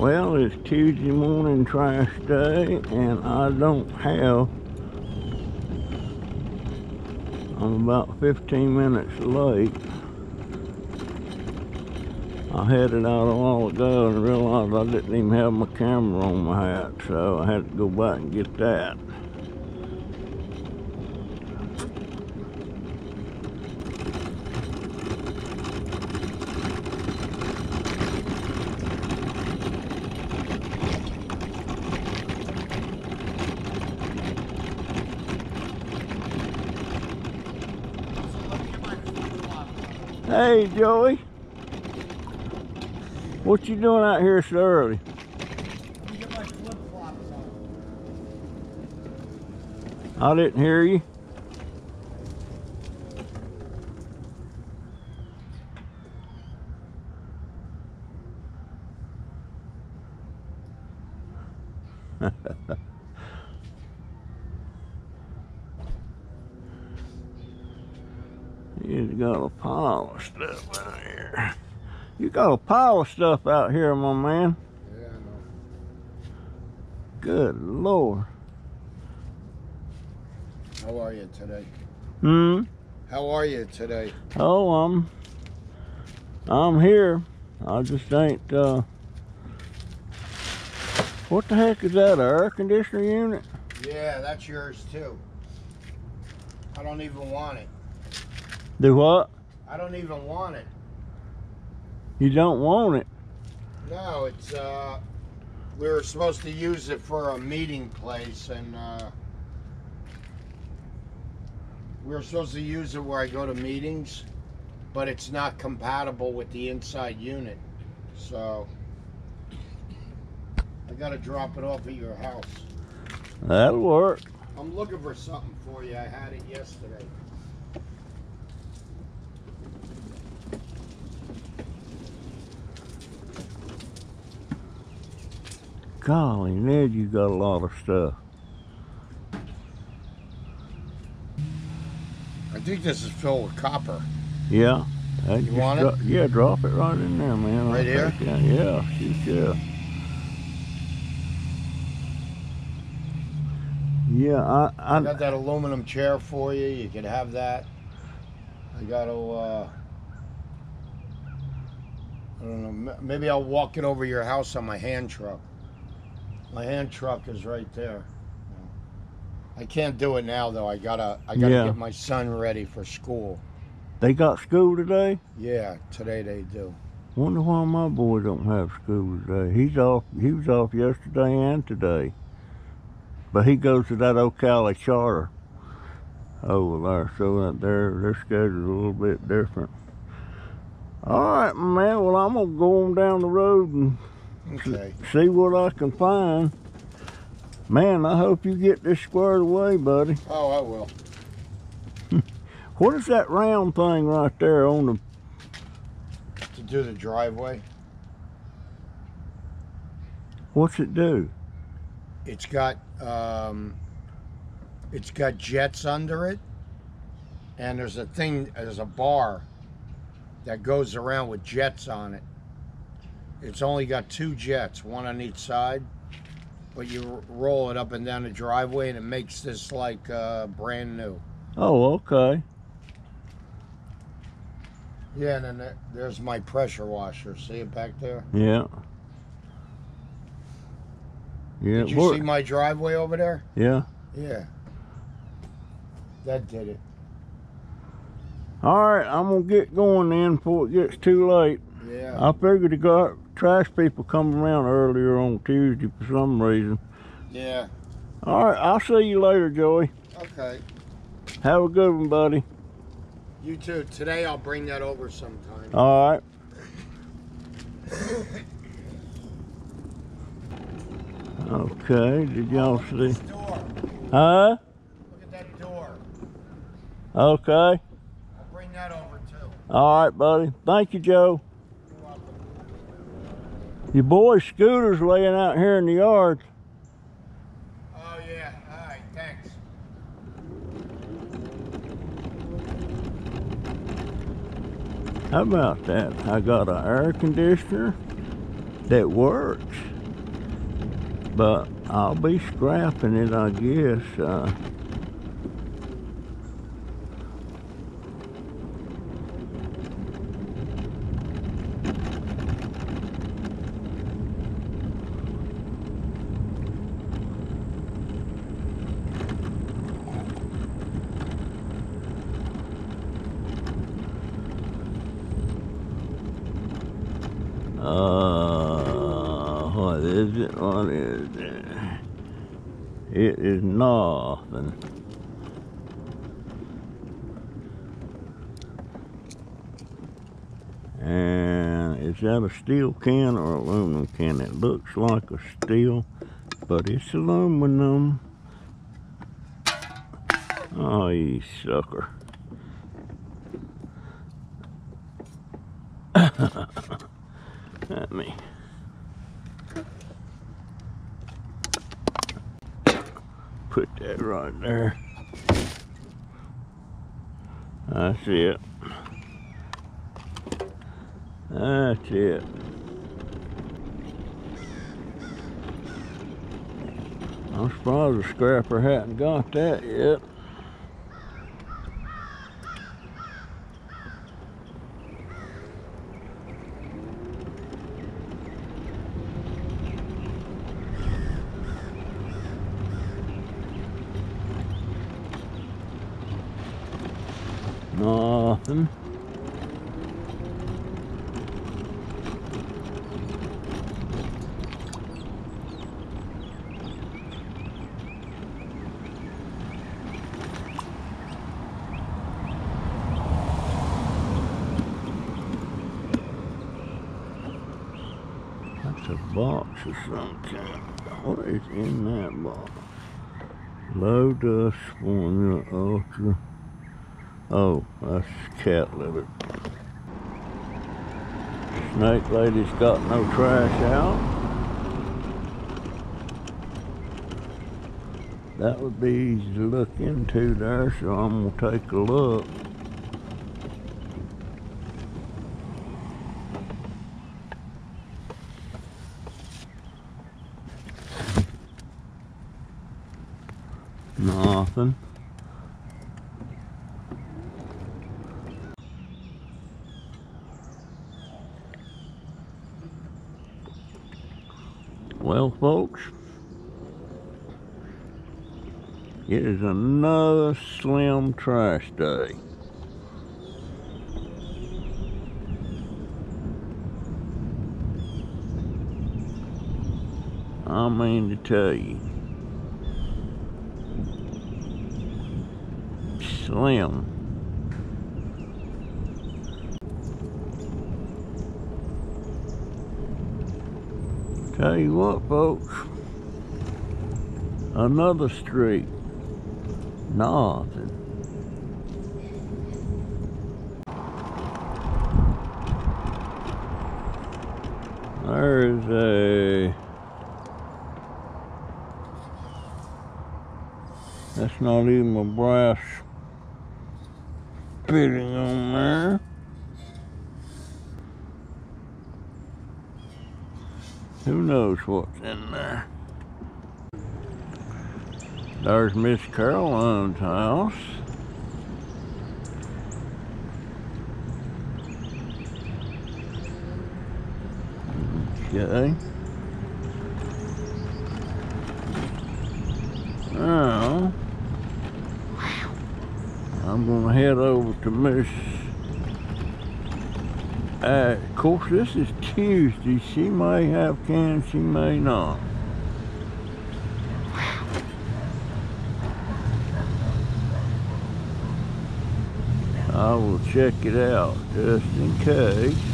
Well, it's Tuesday morning trash day, and I don't have. I'm about 15 minutes late. I had it out a while ago and realized I didn't even have my camera on my hat, so I had to go back and get that. Hey, Joey. What you doing out here so early? I didn't hear you. He's got a pile of stuff out here. You got a pile of stuff out here, my man. Yeah, I know. Good lord. How are you today? Hmm. How are you today? Oh, I'm. I'm here. I just ain't. uh What the heck is that? A air conditioner unit? Yeah, that's yours too. I don't even want it. Do what? I don't even want it. You don't want it. No, it's uh we were supposed to use it for a meeting place and uh we were supposed to use it where I go to meetings, but it's not compatible with the inside unit. So I gotta drop it off at your house. That'll work. I'm looking for something for you. I had it yesterday. Golly, Ned, you got a lot of stuff. I think this is filled with copper. Yeah. I You want it? yeah, drop it right in there, man. I'll Right here? Yeah, shoot, yeah. Yeah, I, I I, got that aluminum chair for you. You can have that. I got to, uh, I don't know. Maybe I'll walk it over your house on my hand truck. My hand truck is right there. I can't do it now though. I gotta, I gotta Yeah. get my son ready for school. they got school today. Yeah, today they do. Wonder why my boy don't have school today. He's off. He was off yesterday and today, but he goes to that Ocala charter over there, so that their their schedule's a little bit different. All right, man. Well, I'm gonna go on down the road and Okay. see what I can find. Man, I hope you get this squared away, buddy. Oh, I will. What is that round thing right there on the? To do the driveway. What's it do? It's got um, it's got jets under it, and there's a thing, there's a bar that goes around with jets on it. It's only got two jets, one on each side, but you roll it up and down the driveway, and it makes this like uh, brand new. Oh, okay. Yeah, and then there's my pressure washer. See it back there? Yeah. Yeah. Did you see my driveway over there? yeah. Yeah. That did it. All right, I'm gonna get going then before it gets too late. Yeah. I figured the gar- trash people come around earlier on Tuesday for some reason. Yeah. All right, I'll see you later, Joey. Okay. Have a good one, buddy. You too. Today I'll bring that over sometime. All right. okay, did y'all see? Huh? Look at that door. Okay. I'll bring that over too. All right, buddy. Thank you, Joe. Your boy's scooter's laying out here in the yard. Oh yeah. All right. Thanks. How about that? I got an air conditioner that works. But I'll be scrapping it, I guess. Uh, Uh, what is is it? It is nothing. And is that a steel can or aluminum can? It looks like a steel, but it's aluminum. Oh, you sucker. Let me. Put that right there. That's it. That's it. I'm surprised the scrapper hadn't got that yet. Nothing. That's a box of some kind. What is in that box? Low dust formula ultra. Oh, that's cat litter. Snake lady's got no trash out. That would be easy to look into there, so I'm gonna take a look. Nothing. Well, folks, it is another slim trash day. I mean to tell you, slim. Tell you what, folks, another street, nothing. There's a. That's not even a brass fitting on. Who knows what's in there? There's Miss Caroline's house. Okay. Now, I'm gonna head over to Miss uh, of course, this is Tuesday. She may have cans, she may not. I will check it out just in case.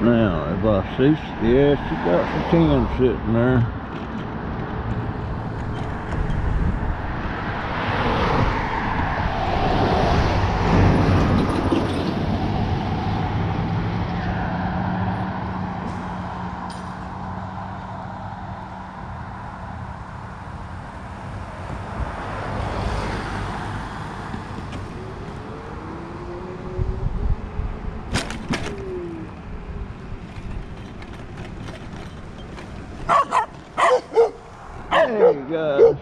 Now, if I see, yeah, she got some cans sitting. There you go.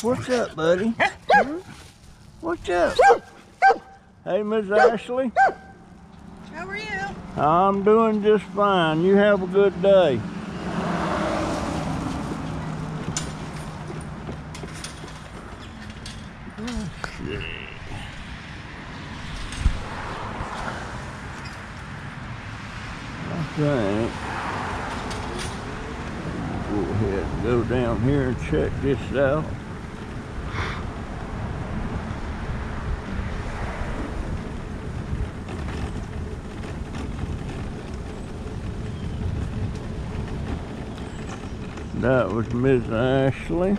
What's up, buddy? Huh? What's up? Hey, Miss Ashley. How are you? I'm doing just fine. You have a good day. I think go ahead and go down here and check this. That was Miss Ashley.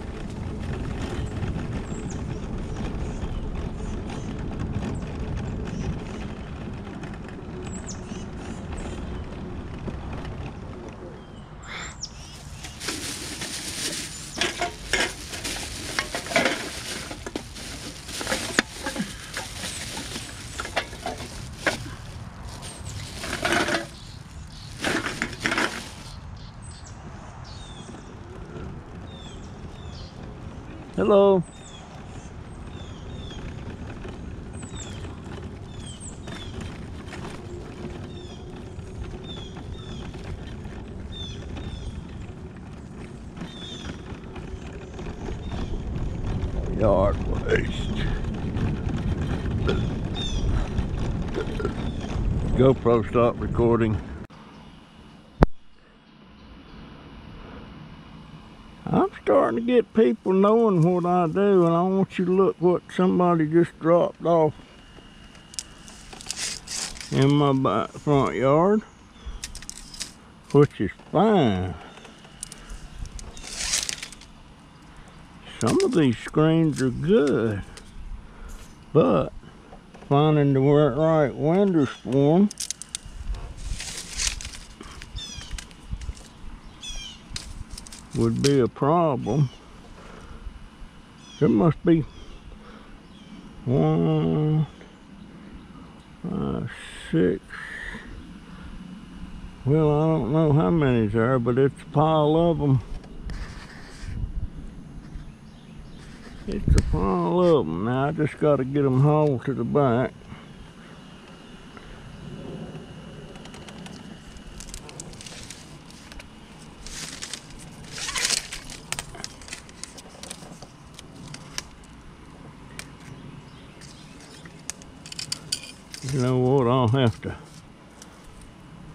Hello. Yard waste. GoPro stop recording. I'm starting to get people knowing what I do, and I want you to look what somebody just dropped off in my back front yard, which is fine. Some of these screens are good, but finding the right windows for 'em would be a problem. There must be one, six. Well, I don't know how many there are, but it's a pile of them. It's a pile of them. Now I just got to get them hauled to the back. You know what? I'll have to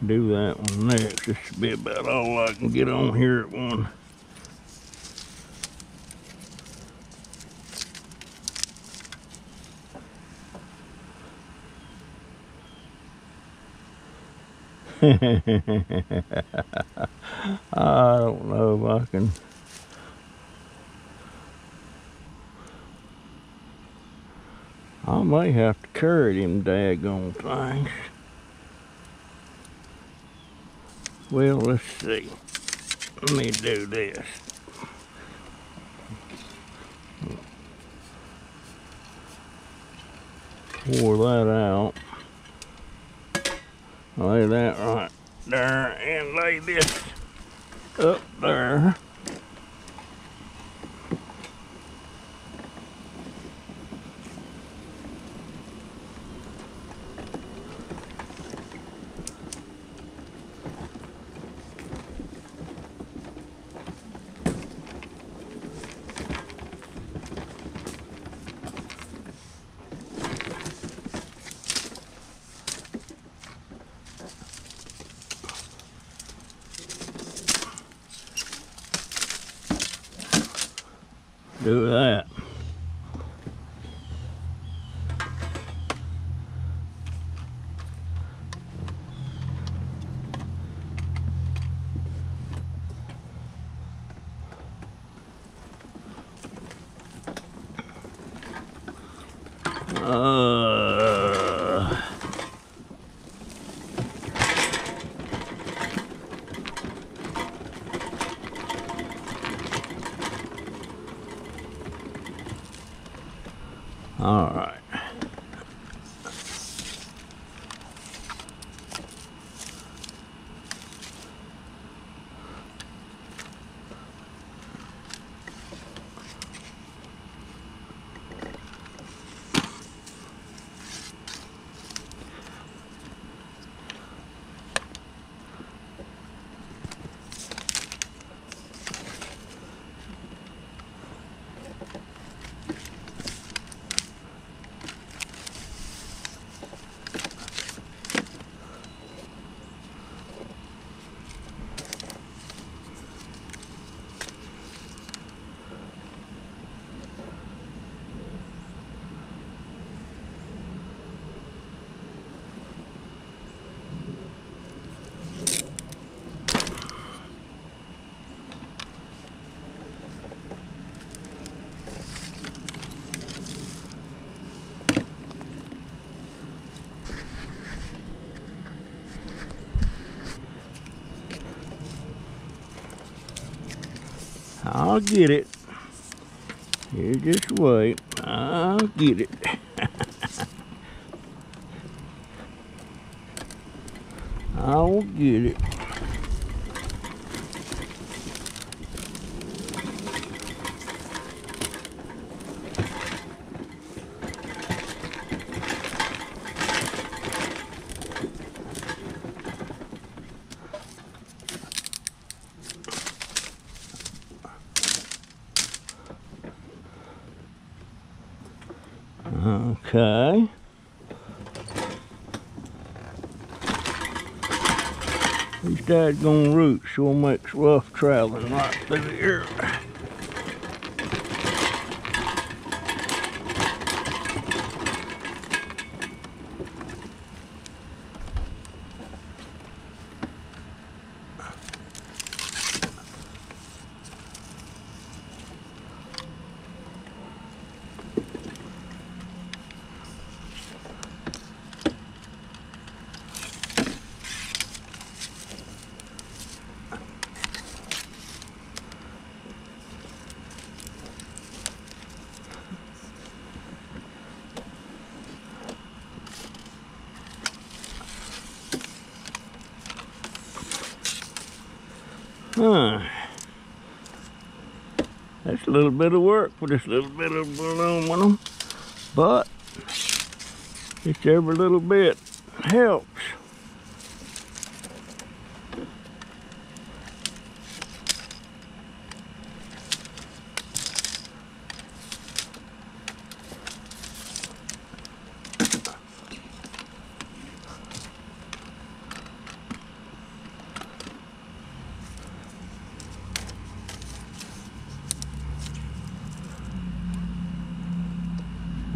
do that one next. This should be about all I can get on here at one. I don't know if I can. I may have to carry them daggone things. Well, let's see. Let me do this. Pour that out. Lay that right there and lay this up there. I'll get it. You just wait. I'll get it. I'll get it. Okay. These dadgone roots sure makes rough traveling right through here. Huh. That's a little bit of work for this little bit of aluminum, but just every little bit helps.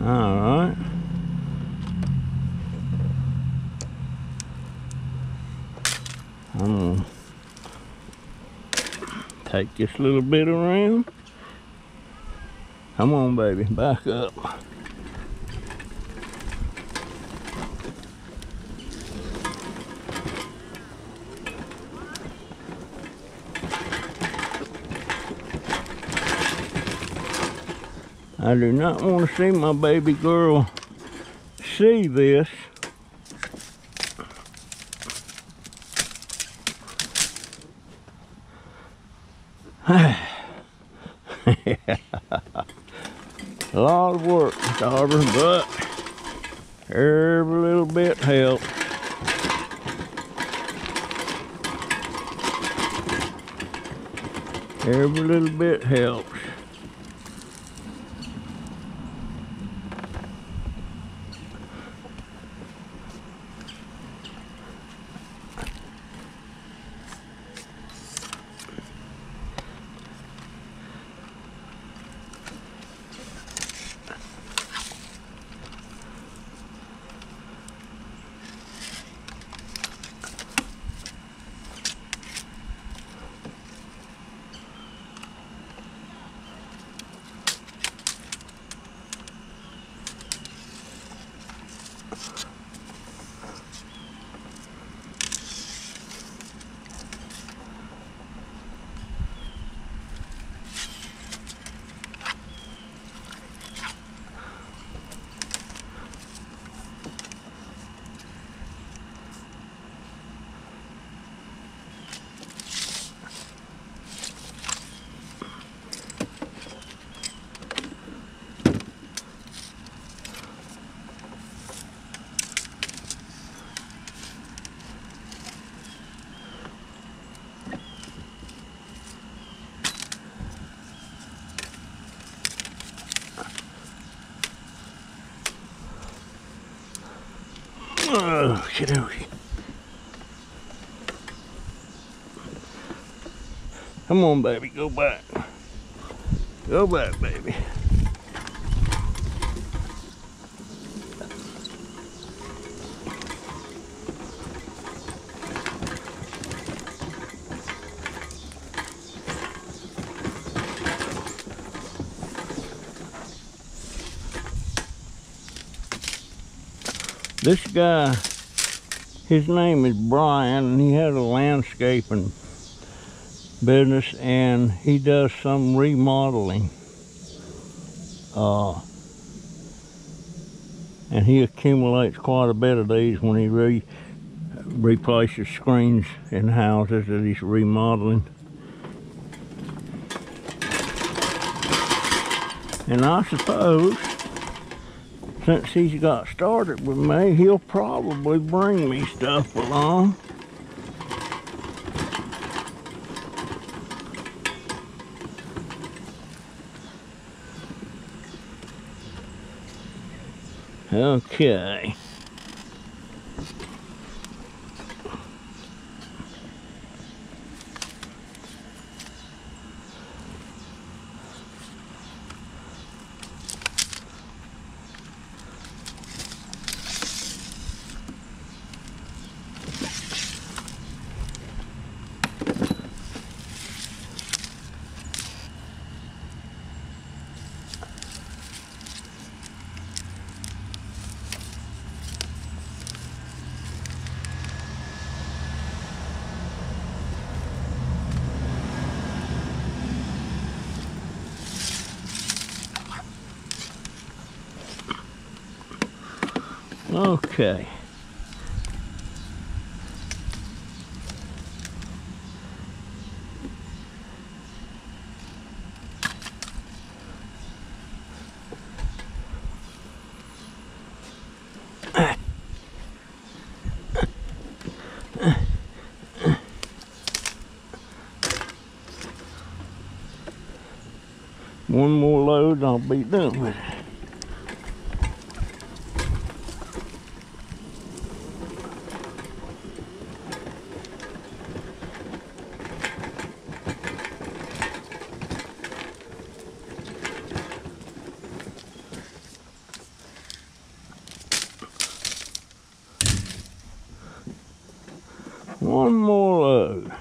All right. I'm gonna take this little bit around. Come on, baby, back up. I do not want to see my baby girl see this. A lot of work, Mr. But every little bit helps. Every little bit helps. Okie dokie. Come on, baby, go back. Go back, baby. This guy, his name is Brian, and he has a landscaping business, and he does some remodeling. Uh, and he accumulates quite a bit of these when he re replaces screens in houses that he's remodeling. And I suppose since he's got started with me, he'll probably bring me stuff along. Okay. Okay. One more load and I'll be done with it. One more load.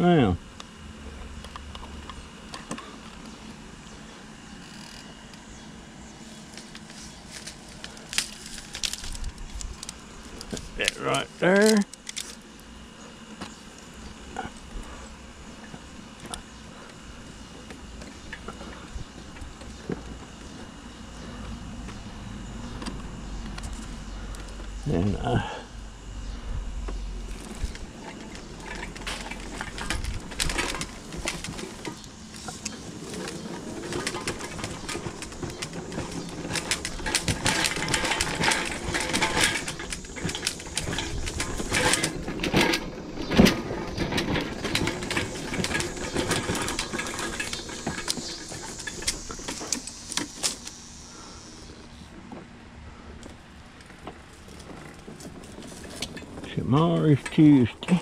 Now, that right there. And uh, tomorrow's Tuesday.